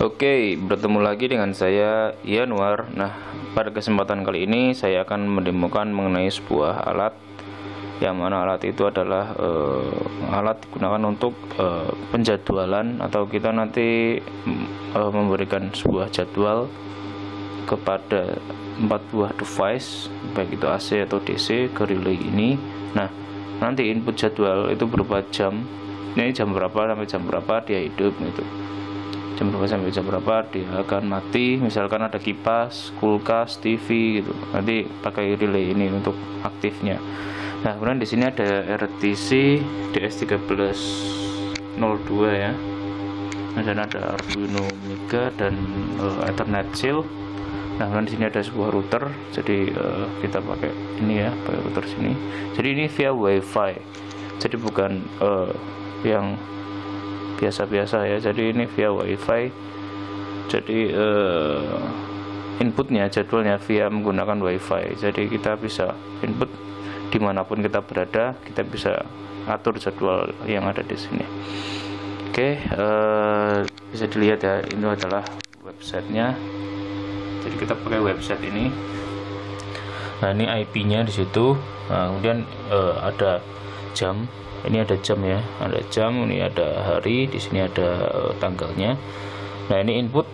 Oke, bertemu lagi dengan saya Yanuar. Nah, pada kesempatan kali ini saya akan mendemokan mengenai sebuah alat yang mana alat itu adalah uh, alat digunakan untuk uh, penjadwalan atau kita nanti uh, memberikan sebuah jadwal kepada empat buah device baik itu AC atau DC ke relay ini. Nah, nanti input jadwal itu berupa jam. Ini jam berapa sampai jam berapa dia hidup gitu jam berapa sampai jam berapa dia akan mati. Misalkan ada kipas kulkas TV gitu. Nanti pakai relay ini untuk aktifnya. Nah kemudian di sini ada RTC DS1302 ya. Dan ada Arduino Mega dan uh, Ethernet Shield. Nah kemudian di sini ada sebuah router. Jadi uh, kita pakai ini ya pakai router sini. Jadi ini via WiFi. Jadi bukan uh, yang biasa-biasa ya. Jadi ini via wifi. Jadi uh, inputnya jadwalnya via menggunakan wifi. Jadi kita bisa input di mana pun kita berada kita bisa atur jadwal yang ada di sini. Oke okay, uh, eh, bisa dilihat ya ini adalah websitenya. Jadi kita pakai website ini. Nah ini IP nya di situ. Nah, kemudian uh, ada jam ini ada jam ya ada jam ini ada hari di sini ada uh, tanggalnya. Nah ini input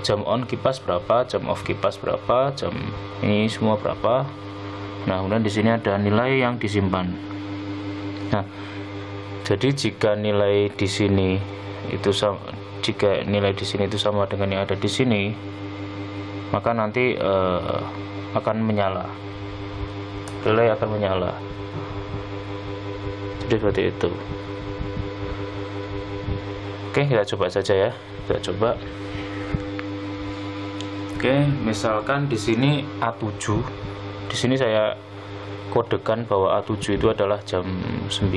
jam on kipas berapa jam off kipas berapa jam ini semua berapa. Nah kemudian di sini ada nilai yang disimpan. Nah jadi jika nilai di sini itu sama jika nilai di sini itu sama dengan yang ada di sini maka nanti uh, akan menyala. Relay akan menyala seperti itu. Oke kita coba saja ya. Kita coba. Oke misalkan di sini A7 di sini saya kodekan bahwa A7 itu adalah jam 9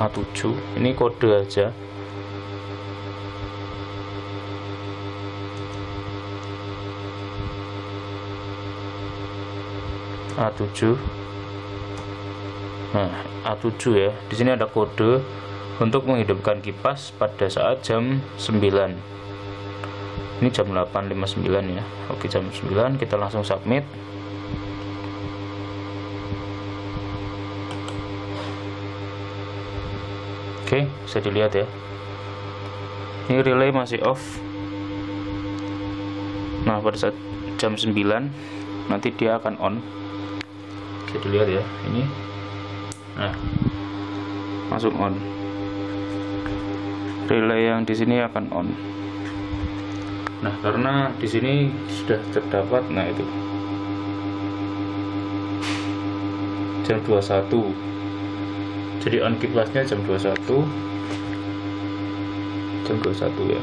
A7 ini kode aja. A7 Nah, A7 ya. Di sini ada kode untuk menghidupkan kipas pada saat jam 9. Ini jam 8.59 ya. Oke, jam 9 kita langsung submit. Oke, bisa dilihat ya. Ini relay masih off. Nah, pada saat jam 9 nanti dia akan on. Bisa dilihat ya. Ini nah masuk on. Relay yang di sini akan on. Nah karena di sini sudah terdapat nah itu. Jam 21 jadi on kipasnya jam 21 jam 21 ya.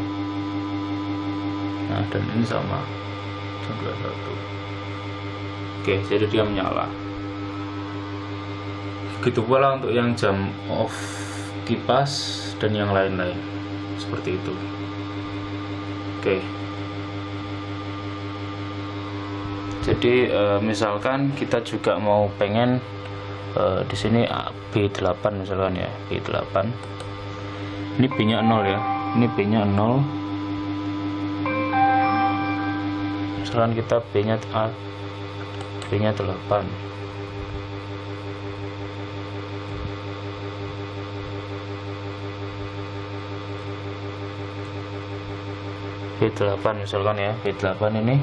Nah dan ini sama. Jam 21 oke jadi dia menyala begitu pula untuk yang jam off kipas dan yang lain-lain. Seperti itu. Oke. Jadi e, misalkan kita juga mau pengen e, di sini B8 misalkan ya B8 ini B nya 0 ya. Ini B nya 0 misalkan kita B nya A B nya 8 B8 misalkan ya B8 ini.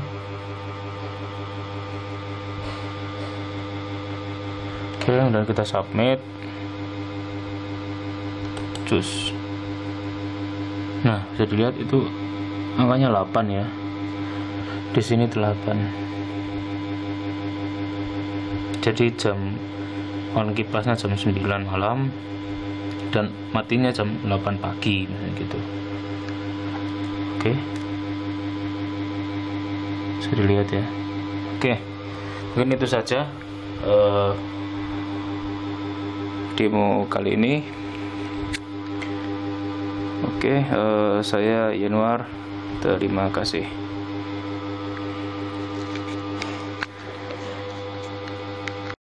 Oke dan kita submit. Cus. Nah bisa dilihat itu angkanya 8 ya. Di sini 8 jadi jam on kipasnya jam 9 malam dan matinya jam 8 pagi gitu. Oke. okay bisa dilihat ya. Oke mungkin itu saja uh, demo kali ini. Oke uh, saya Yanuar terima kasih